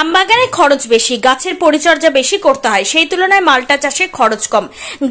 আমবাগানে খরচ বেশি, গাছের পরিচর্যা বেশি করতে হয়, সেই তুলনায় মালটা চাষে খরচ কম।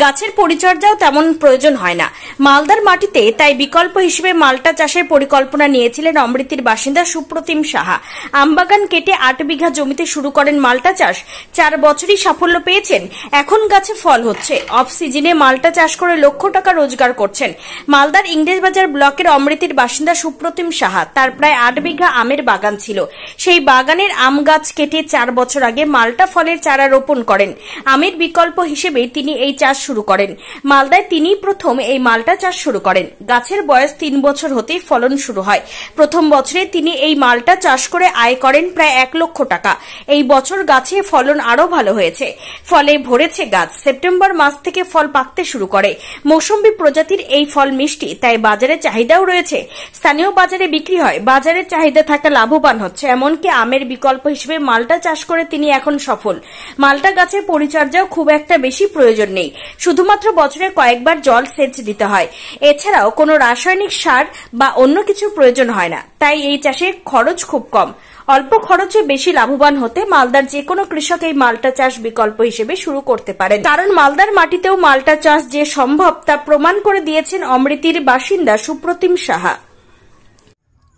গাছের পরিচর্যাও তেমন প্রয়োজন হয় না। মালদার মাটিতে তাই বিকল্প হিসেবে মালটা চাষের পরিকল্পনা নিয়েছিলেন অমৃতির বাসিন্দা সুপ্রতিম সাহা। আমবাগান কেটে আট বিঘা জমিতে শুরু করেন মালটা চাষ। চার বছরই সাফল্য পেয়েছেন। এখন গাছে ফল হচ্ছে। অফ সিজনে মালটা চাষ করে লক্ষ টাকা রোজগার করছেন। মালদার ইংরেজবাজার ব্লকের অমৃতির বাসিন্দা সুপ্রতিম সাহা। তার প্রায় আট বিঘা আমের বাগান ছিল। সেই বাগানের আম গাছ কেটে চার বছর আগে মালটা ফলের চারা রোপণ করেন। আমের বিকল্প হিসেবে তিনি এই চাষ শুরু করেন। মালদায় তিনি প্রথম এই মালটা চাষ শুরু করেন। গাছের বয়স তিন বছর হতেই ফলন শুরু হয়। প্রথম বছরে তিনি এই মালটা চাষ করে আয় করেন প্রায় এক লক্ষ টাকা। এই বছর গাছে ফলন আরও ভালো হয়েছে। ফলে ভরেছে গাছ। সেপ্টেম্বর মাস থেকে ফল পাকতে শুরু করে। মৌসুম্বি প্রজাতির এই ফল মিষ্টি, তাই বাজারে চাহিদাও রয়েছে। স্থানীয় বাজারে বিক্রি হয়। বাজারে চাহিদা থাকা লাভবান হচ্ছে, এমনকি আমের বিকল্প হিসেবে মালটা চাষ করে তিনি এখন সফল। মালটা গাছের পরিচর্যাও খুব একটা বেশি প্রয়োজন নেই। শুধুমাত্র বছরে কয়েকবার জল সেচ দিতে হয়। এছাড়াও কোনো রাসায়নিক সার বা অন্য কিছুর প্রয়োজন হয় না। তাই এই চাষে খরচ খুব কম। অল্প খরচে বেশি লাভবান হতে মালদার যে কোনো কৃষক এই মালটা চাষ বিকল্প হিসেবে শুরু করতে পারেন। কারণ মালদার মাটিতেও মালটা চাষ যে সম্ভব তা প্রমাণ করে দিয়েছেন অমৃতির বাসিন্দা সুপ্রতিম সাহা।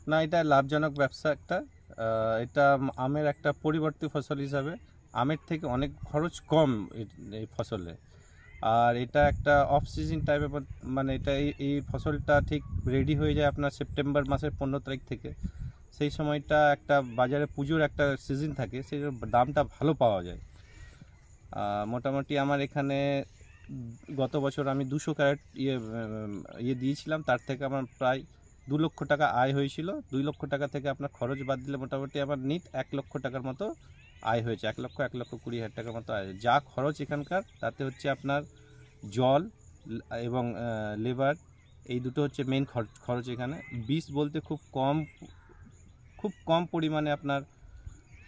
না, এটা লাভজনক ব্যবসা একটা। এটা আমের একটা পরিবর্তী ফসল হিসাবে আমের থেকে অনেক খরচ কম এই ফসলে। আর এটা একটা অফ সিজন টাইপের মানে এটা এই এই ফসলটা ঠিক রেডি হয়ে যায় আপনার সেপ্টেম্বর মাসের পনেরো তারিখ থেকে। সেই সময়টা একটা বাজারে পুজোর একটা সিজন থাকে, সেই দামটা ভালো পাওয়া যায়। মোটামুটি আমার এখানে গত বছর আমি দুশো ক্যারেট ইয়ে ইয়ে দিয়েছিলাম, তার থেকে আমার প্রায় দু লক্ষ টাকা আয় হয়েছিল। দুই লক্ষ টাকা থেকে আপনার খরচ বাদ দিলে মোটামুটি আমার নিট এক লক্ষ টাকার মতো আয় হয়েছে। এক লক্ষ এক লক্ষ কুড়ি হাজার টাকার মতো আয় যা খরচ এখানকার তাতে হচ্ছে আপনার জল এবং লেবার এই দুটো হচ্ছে মেন খরচ খরচ এখানে। বিষ বলতে খুব কম খুব কম পরিমাণে আপনার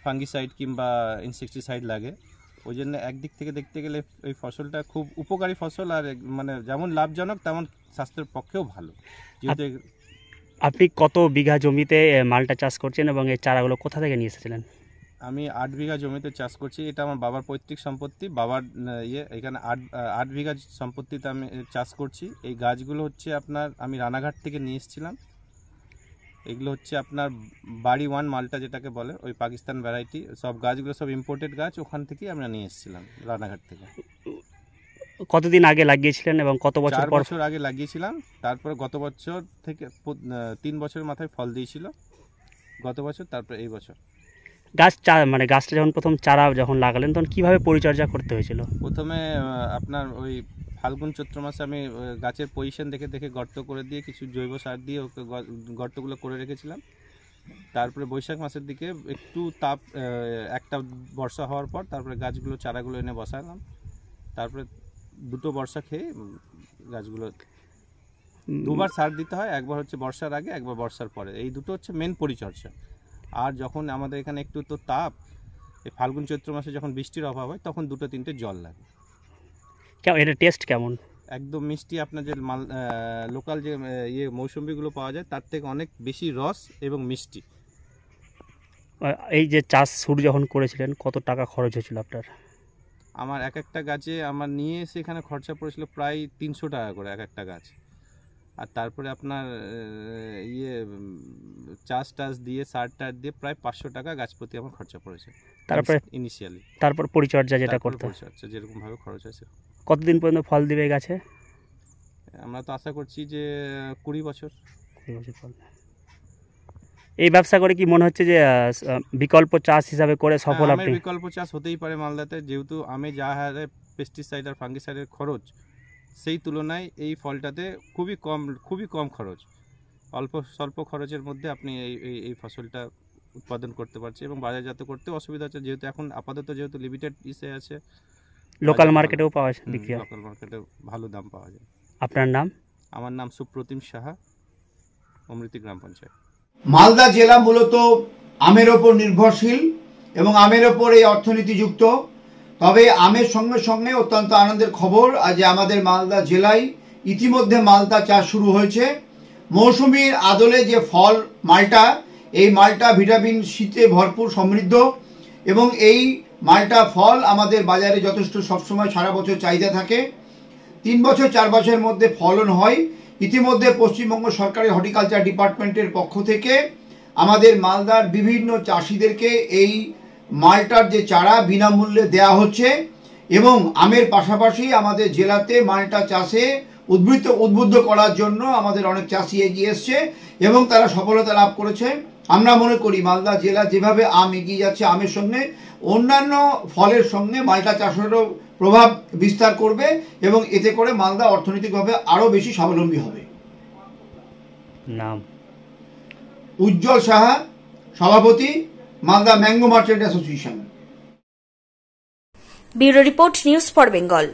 ফাঙ্গিসাইড কিংবা ইনসেকটিসাইড লাগে। ওই জন্য একদিক থেকে দেখতে গেলে এই ফসলটা খুব উপকারী ফসল আর মানে যেমন লাভজনক তেমন স্বাস্থ্যের পক্ষেও ভালো। যেহেতু এ- আপনি কত বিঘা জমিতে মালটা চাষ করছেন এবং এই চারাগুলো কোথা থেকে নিয়ে এসেছিলেন? আমি আট বিঘা জমিতে চাষ করছি। এটা আমার বাবার পৈতৃক সম্পত্তি। বাবার ইয়ে এখানে আট আট বিঘা সম্পত্তিতে আমি চাষ করছি। এই গাছগুলো হচ্ছে আপনার, আমি রানাঘাট থেকে নিয়ে এসেছিলাম। এগুলো হচ্ছে আপনার বাড়ি ওয়ান মালটা যেটাকে বলে, ওই পাকিস্তান ভ্যারাইটি। সব গাছগুলো সব ইম্পোর্টেড গাছ, ওখান থেকেই আমরা নিয়ে এসেছিলাম রানাঘাট থেকে। কতদিন আগে লাগিয়েছিলেন এবং কত বছর পর? বছর আগে লাগিয়েছিলাম তারপরে গত বছর থেকে তিন বছরের মাথায় ফল দিয়েছিল। গত বছর তারপরে এই বছর। গাছ চা মানে গাছটা যখন প্রথম চারা যখন লাগালেন তখন কীভাবে পরিচর্যা করতে হয়েছিল? প্রথমে আপনার ওই ফাল্গুন চৈত্র মাসে আমি গাছের পজিশন দেখে দেখে গর্ত করে দিয়ে কিছু জৈব সার দিয়ে ওকে গর্তগুলো করে রেখেছিলাম। তারপরে বৈশাখ মাসের দিকে একটু তাপ একটা বর্ষা হওয়ার পর তারপরে গাছগুলো চারাগুলো এনে বসালাম। তারপরে দুটো বর্ষা খেয়ে গাছগুলো দুবার সার দিতে হয় একবার হচ্ছে বর্ষার আগে একবার বর্ষার পরে। এই দুটো হচ্ছে মেন পরিচর্যা। আর যখন আমাদের এখানে একটু তো তাপ এই ফাল্গুন চৈত্র মাসে যখন বৃষ্টির অভাব হয় তখন দুটো তিনটে জল লাগে। এটা টেস্ট কেমন? একদম মিষ্টি আপনার যে মাল লোকাল যে ইয়ে মৌসুম্বিগুলো পাওয়া যায় তার থেকে অনেক বেশি রস এবং মিষ্টি। এই যে চাষ শুরু যখন করেছিলেন কত টাকা খরচ হয়েছিল আপনার? আমার এক একটা গাছে আমার নিয়ে এসে এখানে খরচা পড়েছিল প্রায় তিনশো টাকা করে এক একটা গাছ। আর তারপরে আপনার ইয়ে চাষ টাস দিয়ে সার টার দিয়ে প্রায় পাঁচশো টাকা গাছ প্রতি আমার খরচা পড়েছে। তারপরে? ইনিশিয়ালি তারপর পরিচর্যা যেটা করতে। পরিচর্যা যেরকম ভাবে খরচ হয়েছে কতদিন পর্যন্ত ফল দিবে গাছে? আমরা তো আশা করছি যে কুড়ি বছর। কুড়ি বছর ফল এই ব্যবসা করে কি মনে হচ্ছে যে বিকল্প চাষ হিসাবে করে সফল হ্যাঁ, আপনি? বিকল্প চাষ হতেই পারে মালদাতে। যেহেতু আমি যা হারে পেস্টিসাইড আর ফাঙ্গিসাইডের খরচ সেই তুলনায় এই ফলটাতে খুবই কম খুবই কম খরচ। অল্প স্বল্প খরচের মধ্যে আপনি এই এই এই ফসলটা উৎপাদন করতে পারছে এবং বাজারজাত করতে অসুবিধা হচ্ছে। যেহেতু এখন আপাতত যেহেতু লিমিটেড ইসে আছে লোকাল মার্কেটেও পাওয়া যায় বিক্রি লোকাল মার্কেটে ভালো দাম পাওয়া যায়। আপনার নাম? আমার নাম সুপ্রতিম সাহা অমৃতি গ্রাম পঞ্চায়েত। মালদা জেলা মূলত আমের ওপর নির্ভরশীল এবং আমের ওপর এই অর্থনীতি যুক্ত। তবে আমের সঙ্গে সঙ্গে অত্যন্ত আনন্দের খবর, আজ আমাদের মালদা জেলায় ইতিমধ্যে মালটা চাষ শুরু হয়েছে। মৌসুমীর আদলে যে ফল, মালটা, এই মালটা ভিটামিন সিতে ভরপুর সমৃদ্ধ এবং এই মালটা ফল আমাদের বাজারে যথেষ্ট সবসময় সারা বছর চাহিদা থাকে। তিন বছর চার বছরের মধ্যে ফলন হয়। ইতিমধ্যে পশ্চিমবঙ্গ সরকারি হর্টিকালচার ডিপার্টমেন্টের পক্ষ থেকে আমাদের মালদার বিভিন্ন চাষিদেরকে এই মালটার যে চারা বিনামূল্যে দেয়া হচ্ছে এবং আমের পাশাপাশি আমাদের জেলাতে মালটা চাষে উদ্বৃত্ত, উদ্বুদ্ধ করার জন্য আমাদের অনেক চাষি এগিয়ে এসছে এবং তারা সফলতা লাভ করেছে। আমরা মনে করি মালদা জেলা যেভাবে আম এগিয়ে যাচ্ছে আমের সঙ্গে অন্যান্য ফলের সঙ্গে মালটা চাষেরও প্রভাব বিস্তার করবে এবং এতে করে মালদা অর্থনৈতিকভাবে আরও বেশি স্বাবলম্বী হবে। নাম। উজ্জ্বল সাহা সভাপতি Malda mango merchant association. Bureau report news for Bengal.